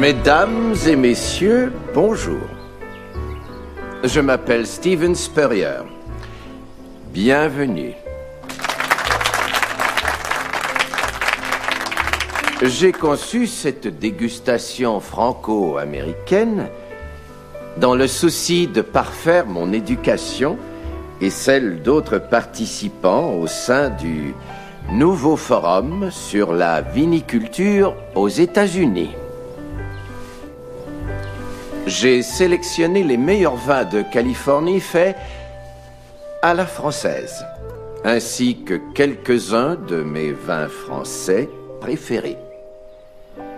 Mesdames et messieurs, bonjour. Je m'appelle Steven Spurrier. Bienvenue. J'ai conçu cette dégustation franco-américaine dans le souci de parfaire mon éducation et celle d'autres participants au sein du nouveau forum sur la viniculture aux États-Unis. J'ai sélectionné les meilleurs vins de Californie faits à la française, ainsi que quelques-uns de mes vins français préférés.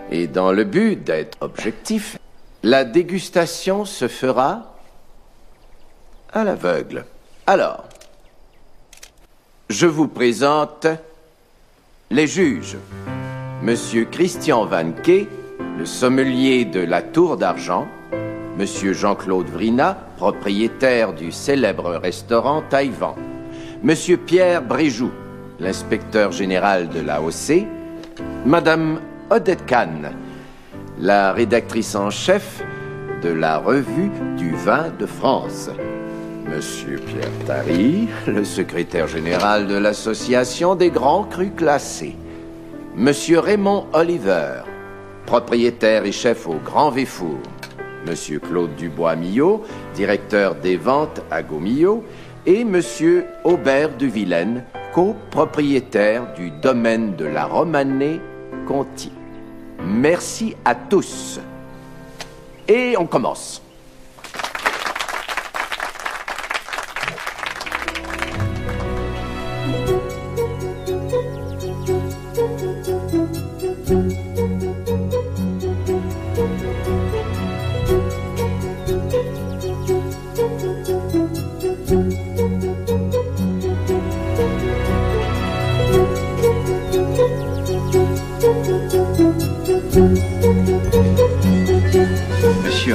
Et dans le but d'être objectif, la dégustation se fera à l'aveugle. Alors, je vous présente les juges. Monsieur Christian Van Key, le sommelier de la Tour d'Argent, Monsieur Jean-Claude Vrina, propriétaire du célèbre restaurant Taïwan, Monsieur Pierre Bréjou, l'inspecteur général de l'AOC, Madame Odette Kahn, la rédactrice en chef de la revue du vin de France. Monsieur Pierre Tary, le secrétaire général de l'Association des grands crus classés. Monsieur Raymond Oliver, propriétaire et chef au Grand Véfour. Monsieur Claude Dubois-Millot, directeur des ventes à Gaumillot. Et Monsieur Aubert de Vilaine, copropriétaire du domaine de la Romanée Conti. Merci à tous. Et on commence.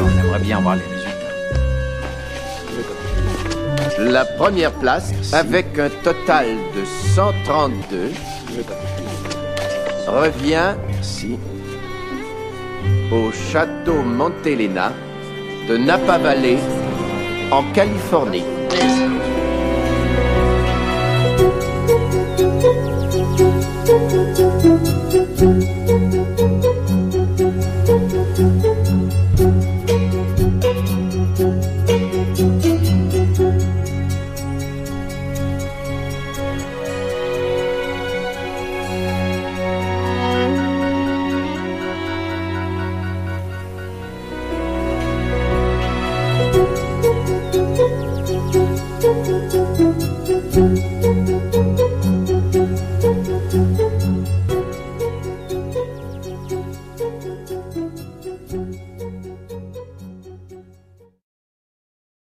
On aimerait bien les résultats. La première place, avec un total de 132, revient au château Montelena de Napa Valley, en Californie.